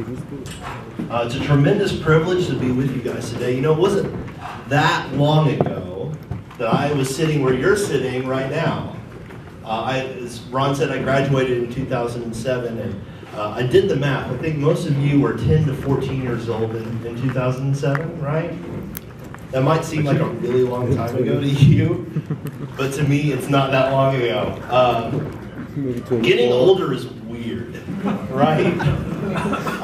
Uh, it's a tremendous privilege to be with you guys today. You know, it wasn't that long ago that I was sitting where you're sitting right now. Uh, I, as Ron said, I graduated in 2007, and uh, I did the math. I think most of you were 10 to 14 years old in, in 2007, right? That might seem like a really long time ago to you, but to me, it's not that long ago. Um, getting older is weird, right?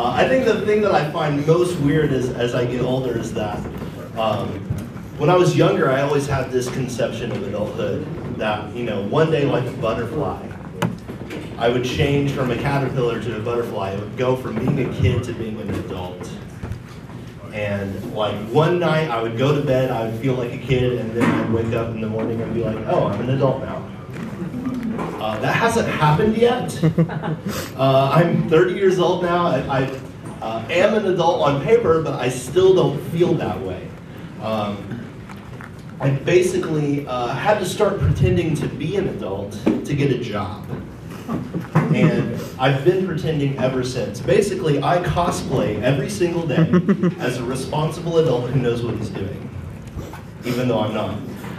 Uh, I think the thing that I find most weird is, as I get older is that um, when I was younger, I always had this conception of adulthood that, you know, one day like a butterfly, I would change from a caterpillar to a butterfly. I would go from being a kid to being an adult. And like one night I would go to bed, I would feel like a kid, and then I'd wake up in the morning and be like, oh, I'm an adult now. Uh, that hasn't happened yet. Uh, I'm 30 years old now. I, I uh, am an adult on paper, but I still don't feel that way. Um, I basically uh, had to start pretending to be an adult to get a job. And I've been pretending ever since. Basically, I cosplay every single day as a responsible adult who knows what he's doing, even though I'm not.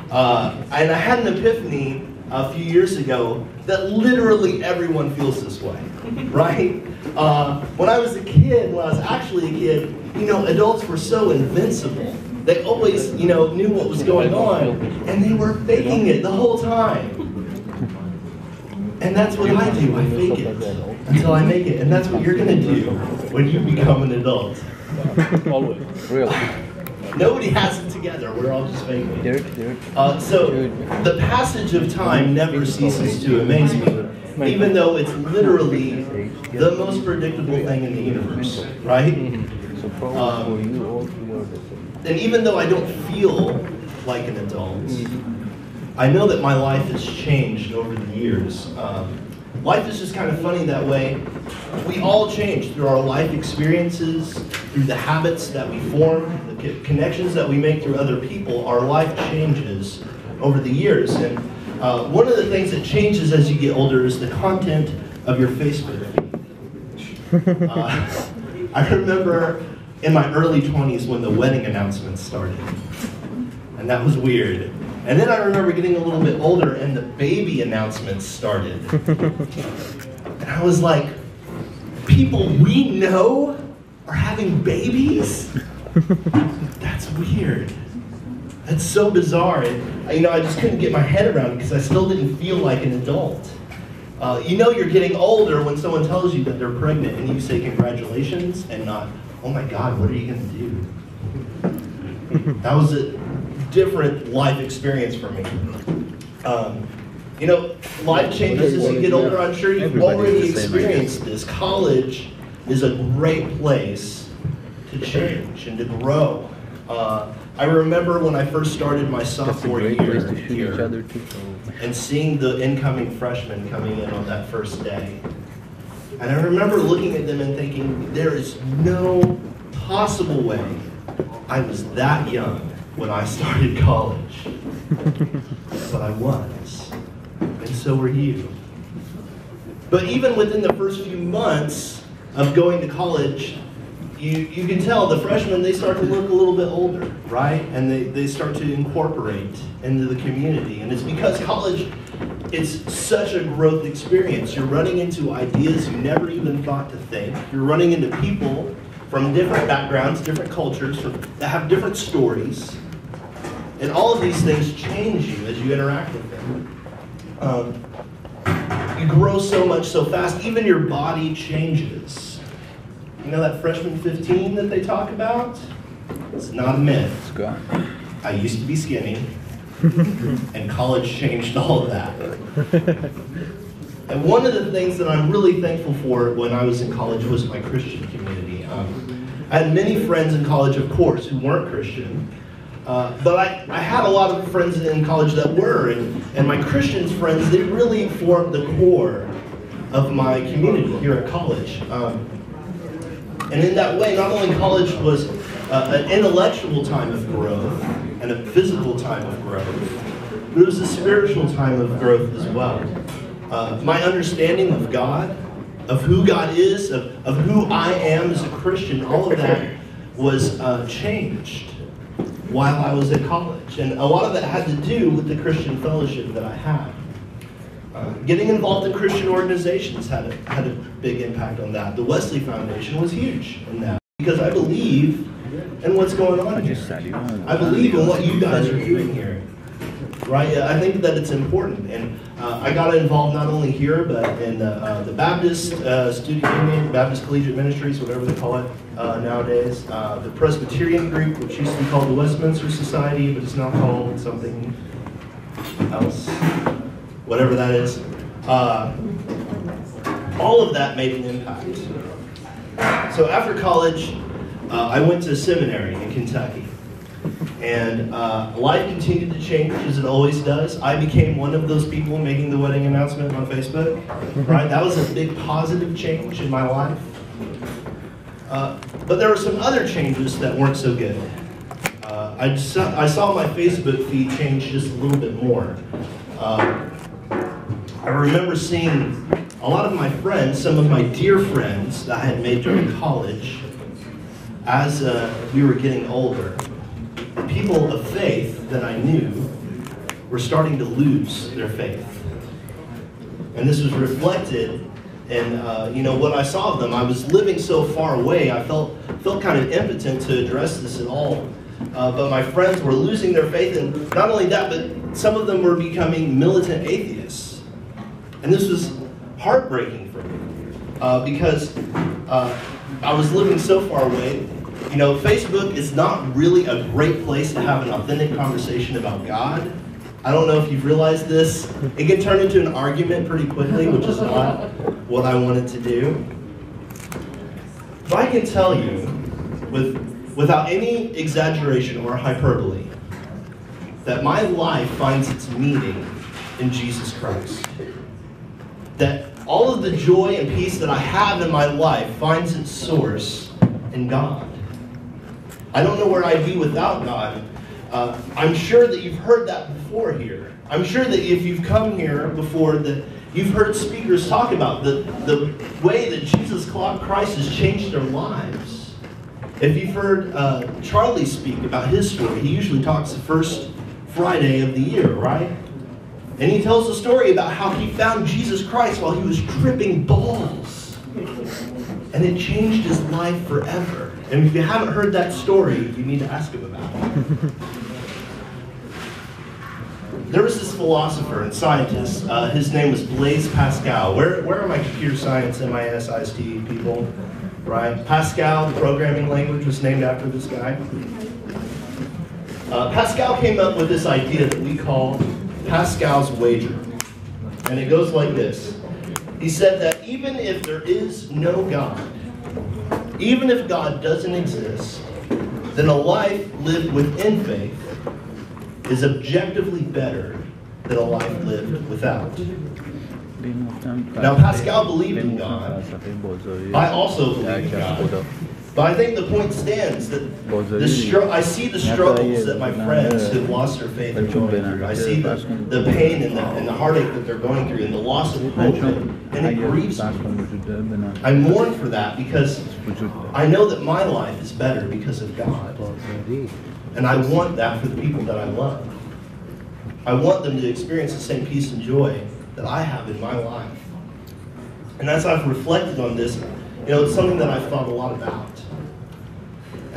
Uh, and I had an epiphany a few years ago that literally everyone feels this way, right? Uh, when I was a kid, when I was actually a kid, you know, adults were so invincible. They always, you know, knew what was going on, and they were faking it the whole time. And that's what I do. I fake it until I make it. And that's what you're going to do when you become an adult. Always. Really? Nobody has it together. We're all just faking it. Derek, Derek. Uh, so the passage of time never ceases to amaze me, even though it's literally the most predictable thing in the universe, right? So probably Um, for you also you're the. And even though I don't feel like an adult, I know that my life has changed over the years. Um, life is just kind of funny that way. We all change through our life experiences, through the habits that we form, the co- connections that we make through other people. Our life changes over the years. And uh, one of the things that changes as you get older is the content of your Facebook feed. Uh, I remember in my early 20s when the wedding announcements started. And that was weird. And then I remember getting a little bit older and the baby announcements started. And I was like, people we know are having babies? That's weird. That's so bizarre. And, you know, I just couldn't get my head around it because I still didn't feel like an adult. Uh, you know you're getting older when someone tells you that they're pregnant and you say congratulations and not, oh my God, what are you going to do? that was a different life experience for me. Um, you know, life changes as you get older. I'm sure you've already the same, I guess. experienced this. College is a great place to change and to grow. Uh, I remember when I first started my sophomore year here each other too. So. and seeing the incoming freshmen coming in on that first day. And I remember looking at them and thinking, there is no possible way I was that young when I started college. but I was. And so were you. But even within the first few months of going to college, you, you can tell the freshmen, they start to look a little bit older, right? And they, they start to incorporate into the community. And it's because college is such a growth experience. You're running into ideas you never even thought to think. You're running into people from different backgrounds, different cultures, that have different stories. And all of these things change you as you interact with them. Um, you grow so much so fast, even your body changes. You know that freshman 15 that they talk about? It's not a myth. It's gone. I used to be skinny, and college changed all of that. And one of the things that I'm really thankful for when I was in college was my Christian community. Um, I had many friends in college, of course, who weren't Christian. Uh, but I, I had a lot of friends in college that were, and, and my Christian friends, they really formed the core of my community here at college. Um, and in that way, not only college was uh, an intellectual time of growth and a physical time of growth, but it was a spiritual time of growth as well. Uh, my understanding of God of who God is, of, of who I am as a Christian, all of that was uh, changed while I was at college. And a lot of that had to do with the Christian fellowship that I had. Uh, getting involved in Christian organizations had a, had a big impact on that. The Wesley Foundation was huge in that because I believe in what's going on here. I believe in what you guys are doing here. Right? I think that it's important. And uh, I got involved not only here, but in the, uh, the Baptist uh, Student Union, Baptist Collegiate Ministries, whatever they call it uh, nowadays, uh, the Presbyterian group, which used to be called the Westminster Society, but it's now called something else, whatever that is. Uh, all of that made an impact. So after college, I went to seminary in Kentucky. And uh, life continued to change as it always does. I became one of those people making the wedding announcement on Facebook. Right, that was a big positive change in my life. Uh, but there were some other changes that weren't so good. Uh, I, saw, I saw my Facebook feed change just a little bit more. Uh, I remember seeing a lot of my friends, some of my dear friends that I had made during college, as uh, we were getting older people of faith that I knew were starting to lose their faith. And this was reflected in uh, you know what I saw of them. I was living so far away. I felt felt kind of impotent to address this at all. Uh, but my friends were losing their faith, and not only that, but some of them were becoming militant atheists. And this was heartbreaking for me uh, because uh, I was living so far away. You know, Facebook is not really a great place to have an authentic conversation about God. I don't know if you've realized this. It can turn into an argument pretty quickly, which is not what I wanted to do. But I can tell you, with, without any exaggeration or hyperbole, that my life finds its meaning in Jesus Christ. That all of the joy and peace that I have in my life finds its source in God. I don't know where I'd be without God. Uh, I'm sure that you've heard that before here. I'm sure that if you've come here before, that you've heard speakers talk about the, the way that Jesus Christ has changed their lives. If you've heard uh, Charlie speak about his story, he usually talks the first Friday of the year, right? And he tells a story about how he found Jesus Christ while he was tripping balls. And it changed his life forever. And if you haven't heard that story, you need to ask him about it. there was this philosopher and scientist. Uh, his name was Blaise Pascal. Where, where are my computer science MIS IST people? Right? Pascal, the programming language, was named after this guy. Uh, Pascal came up with this idea that we call Pascal's wager. And it goes like this. He said that even if there is no God, even if God doesn't exist, then a life lived within faith is objectively better than a life lived without. Now, Pascal believed in God. I also believe in God. But I think the point stands that the I see the struggles that my friends who've lost their faith are going through. I see the, the pain and the, and the heartache that they're going through and the loss of hope, and it grieves me. I mourn for that because I know that my life is better because of God. And I want that for the people that I love. I want them to experience the same peace and joy that I have in my life. And as I've reflected on this, you know, it's something that I've thought a lot about.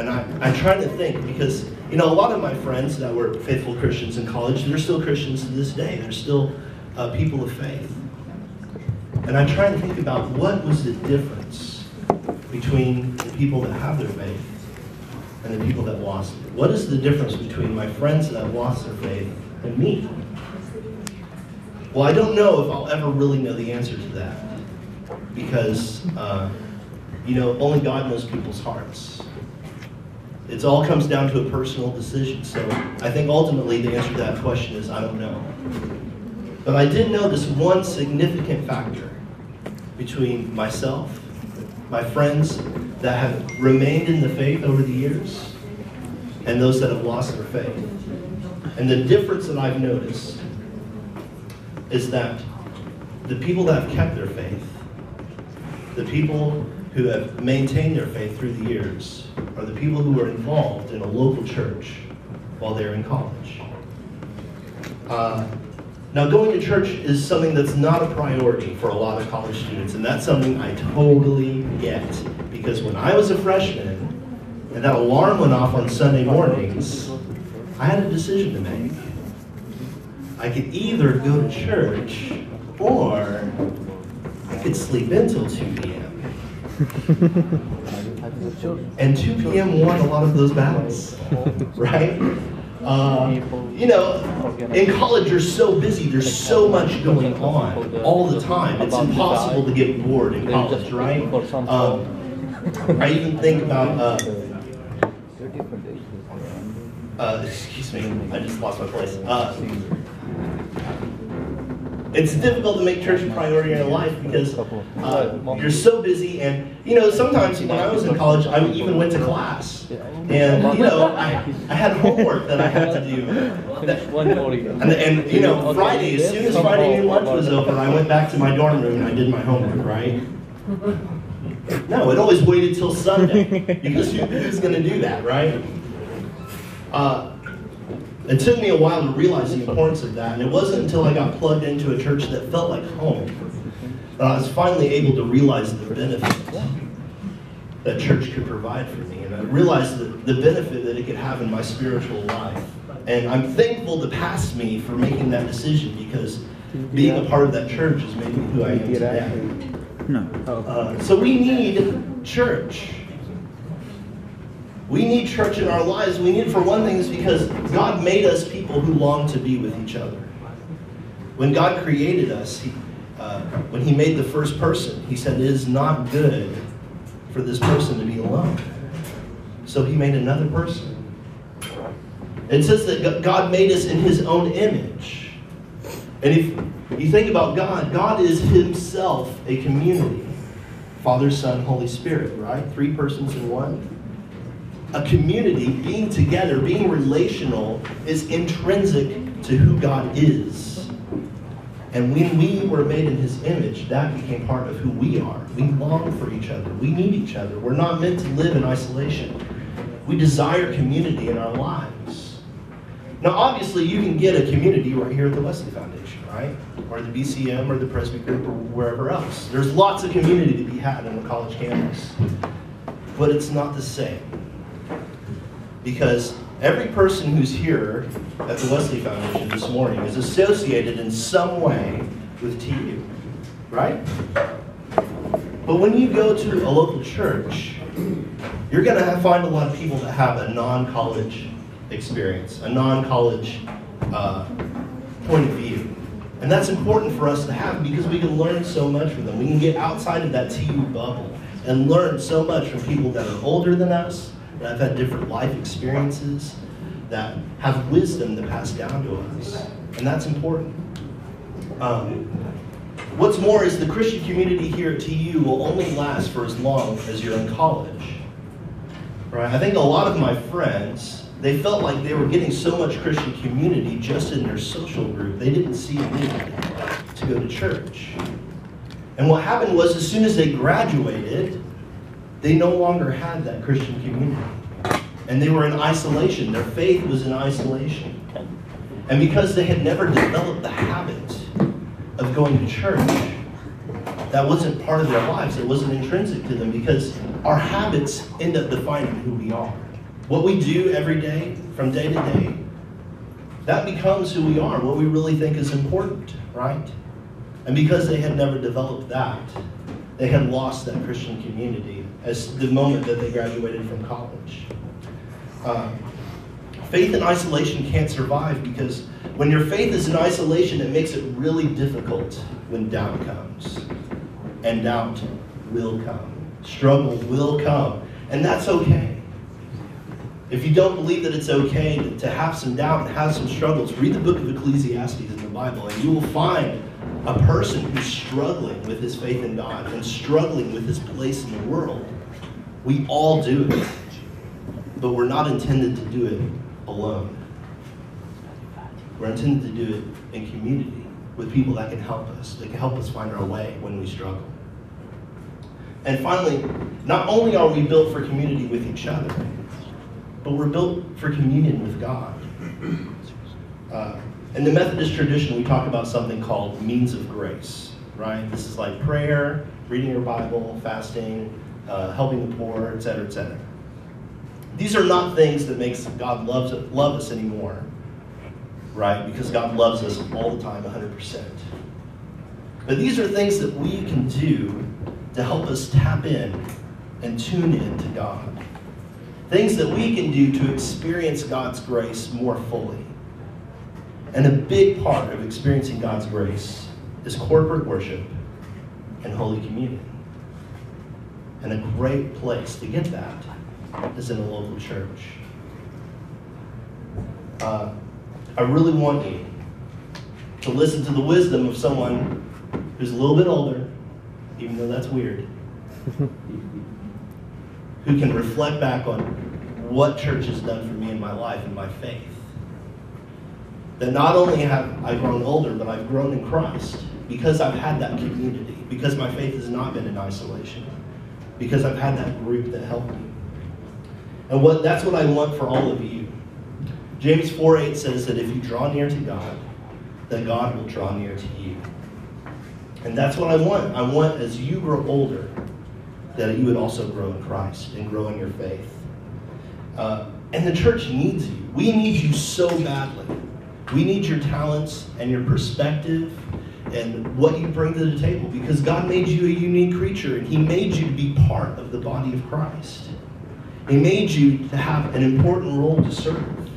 And I, I try to think because, you know, a lot of my friends that were faithful Christians in college, they're still Christians to this day. They're still uh, people of faith. And I try to think about what was the difference between the people that have their faith and the people that lost it. What is the difference between my friends that lost their faith and me? Well, I don't know if I'll ever really know the answer to that because, uh, you know, only God knows people's hearts. It all comes down to a personal decision. So I think ultimately the answer to that question is I don't know. But I did notice one significant factor between myself, my friends that have remained in the faith over the years, and those that have lost their faith. And the difference that I've noticed is that the people that have kept their faith the people who have maintained their faith through the years, are the people who are involved in a local church while they're in college. Uh, now, going to church is something that's not a priority for a lot of college students, and that's something I totally get. Because when I was a freshman and that alarm went off on Sunday mornings, I had a decision to make. I could either go to church or I could sleep until 2 p.m. And 2 p.m. won a lot of those battles, right? Uh, you know, in college you're so busy, there's so much going on all the time. It's impossible to get bored in college, right? Um, I even think about, uh, uh, excuse me, I just lost my place. It's difficult to make church a priority in your life because uh, you're so busy, and you know sometimes when I was in college, I even went to class, and you know I, I had homework that I had to do. That, and, and you know Friday, as soon as Friday noon lunch was over, I went back to my dorm room and I did my homework. Right? No, it always waited till Sunday because who's going to do that, right? Uh, it took me a while to realize the importance of that, and it wasn't until I got plugged into a church that felt like home that I was finally able to realize the benefit that church could provide for me, and I realized the, the benefit that it could have in my spiritual life. And I'm thankful to past me for making that decision because being a part of that church has made me who I am today. No. Uh, so we need church. We need church in our lives. We need it for one thing is because God made us people who long to be with each other. When God created us, he, uh, when He made the first person, He said, It is not good for this person to be alone. So He made another person. It says that God made us in His own image. And if you think about God, God is Himself a community Father, Son, Holy Spirit, right? Three persons in one a community, being together, being relational, is intrinsic to who God is. And when we were made in His image, that became part of who we are. We long for each other. We need each other. We're not meant to live in isolation. We desire community in our lives. Now, obviously, you can get a community right here at the Wesley Foundation, right? Or the BCM or the Presby Group or wherever else. There's lots of community to be had on a college campus. But it's not the same because every person who's here at the Wesley Foundation this morning is associated in some way with TU, right? But when you go to a local church, you're going to find a lot of people that have a non-college experience, a non-college uh, point of view. And that's important for us to have because we can learn so much from them. We can get outside of that TU bubble and learn so much from people that are older than us, that have had different life experiences, that have wisdom to pass down to us. And that's important. Um, what's more is the Christian community here at TU will only last for as long as you're in college. Right? I think a lot of my friends, they felt like they were getting so much Christian community just in their social group, they didn't see a need to go to church. And what happened was, as soon as they graduated, they no longer had that Christian community. And they were in isolation. Their faith was in isolation. And because they had never developed the habit of going to church, that wasn't part of their lives. It wasn't intrinsic to them because our habits end up defining who we are. What we do every day, from day to day, that becomes who we are, what we really think is important, right? And because they had never developed that, they had lost that Christian community as the moment that they graduated from college. Um, faith in isolation can't survive because when your faith is in isolation, it makes it really difficult when doubt comes. And doubt will come. Struggle will come. And that's okay. If you don't believe that it's okay to, to have some doubt and have some struggles, read the book of Ecclesiastes in the Bible, and you will find a person who's struggling with his faith in God and struggling with his place in the world. We all do it, but we're not intended to do it alone. We're intended to do it in community with people that can help us, that can help us find our way when we struggle. And finally, not only are we built for community with each other, but we're built for communion with God. Uh, in the Methodist tradition, we talk about something called means of grace, right? This is like prayer, reading your Bible, fasting, uh, helping the poor, etc., etc. These are not things that makes God loves love us anymore, right? Because God loves us all the time, 100%. But these are things that we can do to help us tap in and tune in to God. Things that we can do to experience God's grace more fully. And a big part of experiencing God's grace is corporate worship and Holy Communion. And a great place to get that is in a local church. Uh, I really want you to listen to the wisdom of someone who's a little bit older, even though that's weird, who can reflect back on what church has done for me in my life and my faith. That not only have I grown older, but I've grown in Christ because I've had that community, because my faith has not been in isolation, because I've had that group that helped me. And what that's what I want for all of you. James 4 8 says that if you draw near to God, that God will draw near to you. And that's what I want. I want as you grow older, that you would also grow in Christ and grow in your faith. Uh, and the church needs you. We need you so badly. We need your talents and your perspective and what you bring to the table because God made you a unique creature and He made you to be part of the body of Christ. He made you to have an important role to serve,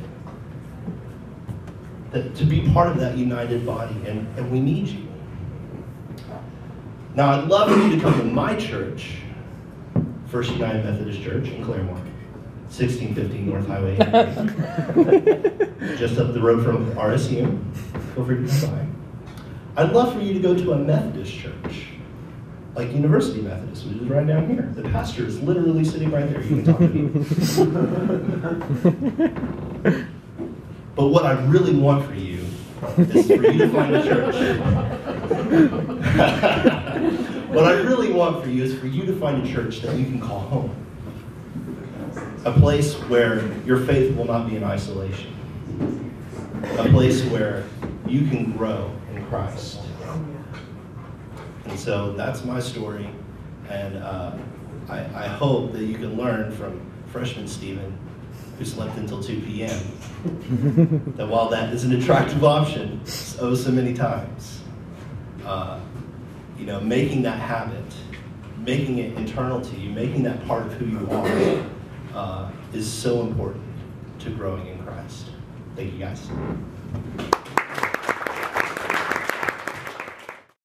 that, to be part of that united body, and, and we need you. Now, I'd love for you to come to my church, First United Methodist Church in Claremore, 1615 North Highway, just up the road from RSU. Feel free to come by. I'd love for you to go to a Methodist church, like University Methodist, which is right down here. The pastor is literally sitting right there. You can talk to him. but what I really want for you is for you to find a church. what I really want for you is for you to find a church that you can call home. A place where your faith will not be in isolation. A place where you can grow in Christ. And so that's my story. And uh, I, I hope that you can learn from freshman Stephen, who slept until 2 p.m., that while that is an attractive option, oh so many times, uh, you know, making that habit, making it internal to you, making that part of who you are, uh, is so important to growing in Christ. Thank you guys.